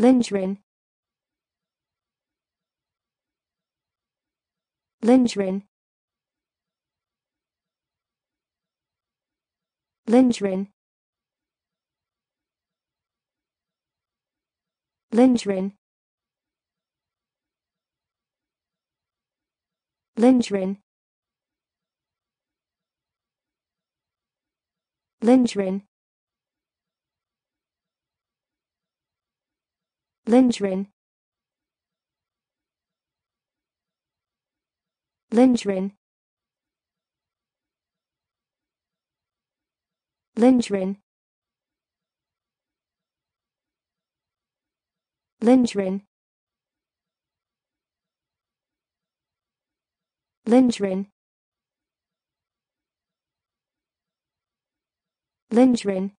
Lindgren. Lindgren. Lindgren. Lindgren. Lindgren. Lindgren Lindgren. Lindgren. Lindgren. Lindgren. Lindgren. Lindgren